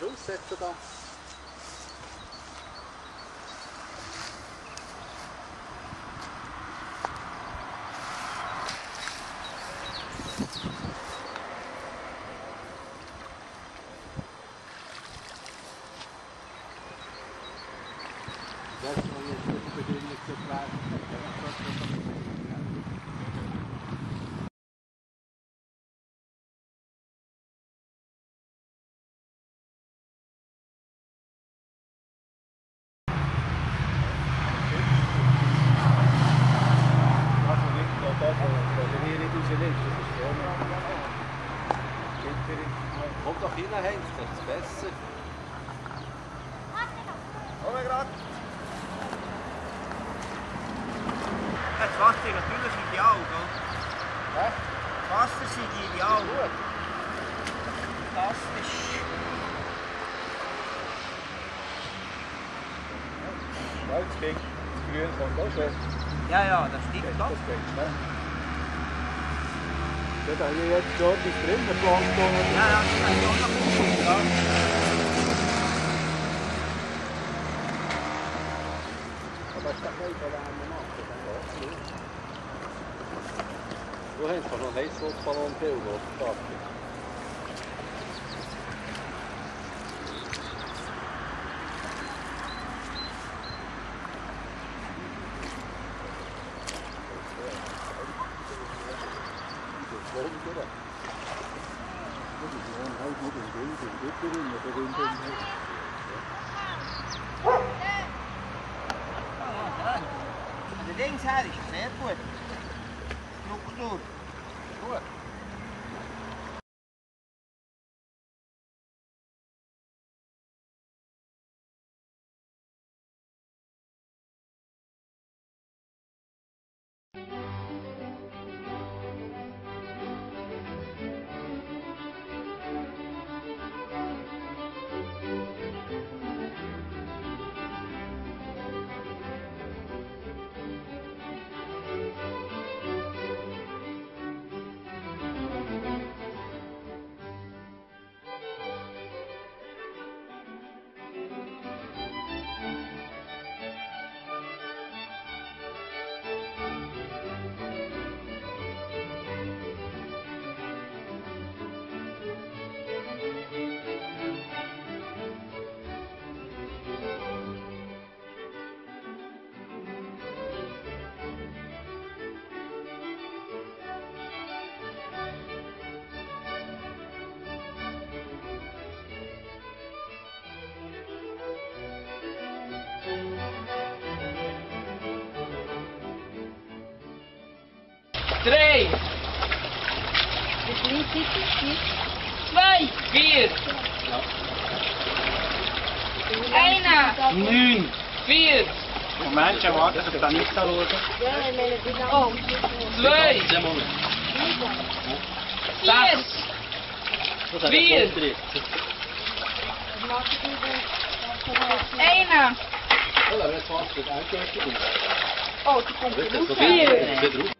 Deu certo, tá? Rein, Heinz, das ist besser. Komm gerade! Das Wasser ist natürlich ideal, gell? Hä? Das Wasser ist ideal. Gut. Fantastisch. Ja, jetzt ging das Grün kommt auch schon. Ja, ja, das stimmt. Das geht schnell. Ja, da habe ich jetzt schon etwas drin, der Plankton. Ja, ja, gut. Ja. Aber ist das nicht so warm machen, dann geht's nicht. Du hast doch noch einen links her ist sehr gut. Struktur. 3, 2, 4, 1, 9, 4, Momentje, wacht, ik heb dat niet. Staan horen. 2, 4, 4, 1, Oh, dat komt goed. Vier.